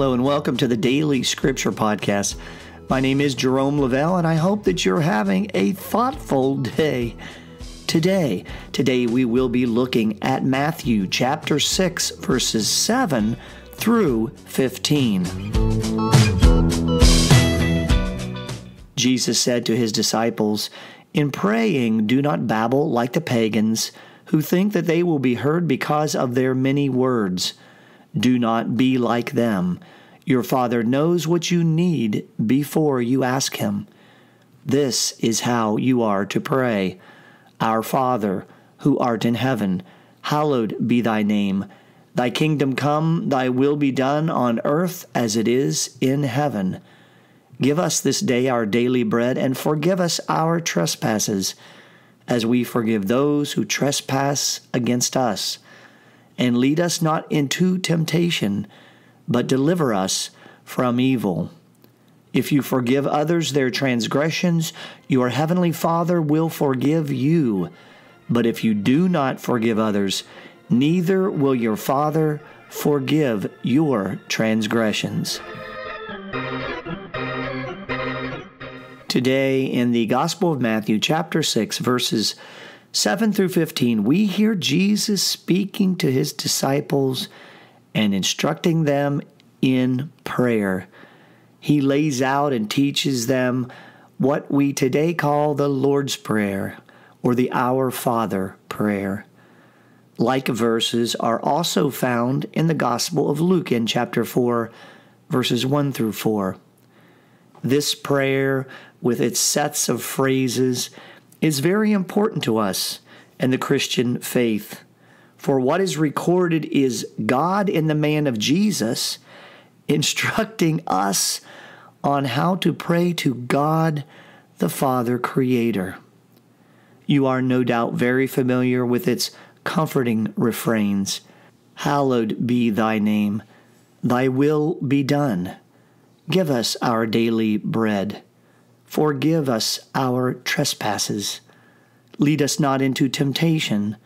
Hello and welcome to the Daily Scripture Podcast. My name is Jerome Lavelle, and I hope that you're having a thoughtful day today. Today we will be looking at Matthew chapter 6, verses 7 through 15. Jesus said to his disciples, In praying, do not babble like the pagans who think that they will be heard because of their many words. Do not be like them. Your Father knows what you need before you ask Him. This is how you are to pray Our Father, who art in heaven, hallowed be thy name. Thy kingdom come, thy will be done on earth as it is in heaven. Give us this day our daily bread, and forgive us our trespasses, as we forgive those who trespass against us and lead us not into temptation, but deliver us from evil. If you forgive others their transgressions, your heavenly Father will forgive you. But if you do not forgive others, neither will your Father forgive your transgressions. Today, in the Gospel of Matthew, chapter 6, verses 7 through 15, we hear Jesus speaking to his disciples and instructing them in prayer. He lays out and teaches them what we today call the Lord's Prayer or the Our Father prayer. Like verses are also found in the Gospel of Luke in chapter 4, verses 1 through 4. This prayer, with its sets of phrases, is very important to us and the Christian faith. For what is recorded is God in the man of Jesus instructing us on how to pray to God the Father Creator. You are no doubt very familiar with its comforting refrains Hallowed be thy name, thy will be done. Give us our daily bread. Forgive us our trespasses. Lead us not into temptation.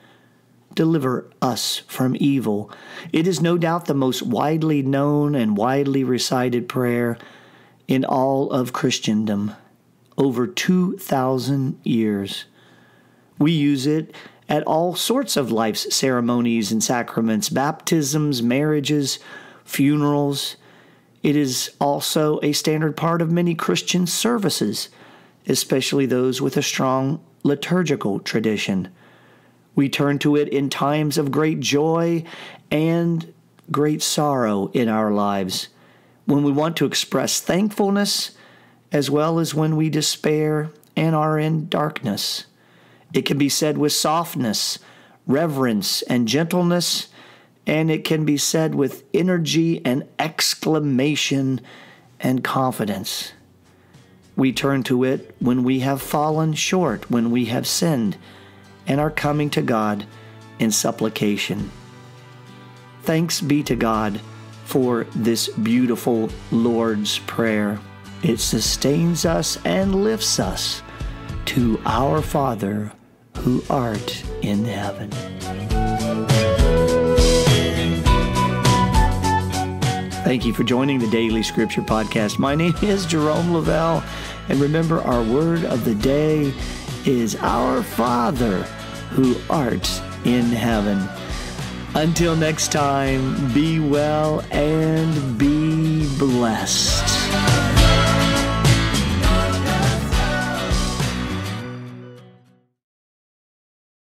Deliver us from evil. It is no doubt the most widely known and widely recited prayer in all of Christendom, over 2,000 years. We use it at all sorts of life's ceremonies and sacraments baptisms, marriages, funerals, it is also a standard part of many Christian services, especially those with a strong liturgical tradition. We turn to it in times of great joy and great sorrow in our lives, when we want to express thankfulness, as well as when we despair and are in darkness. It can be said with softness, reverence, and gentleness and it can be said with energy and exclamation and confidence. We turn to it when we have fallen short, when we have sinned, and are coming to God in supplication. Thanks be to God for this beautiful Lord's Prayer. It sustains us and lifts us to our Father who art in heaven. Thank you for joining the Daily Scripture Podcast. My name is Jerome Lavelle, and remember, our word of the day is Our Father who art in heaven. Until next time, be well and be blessed.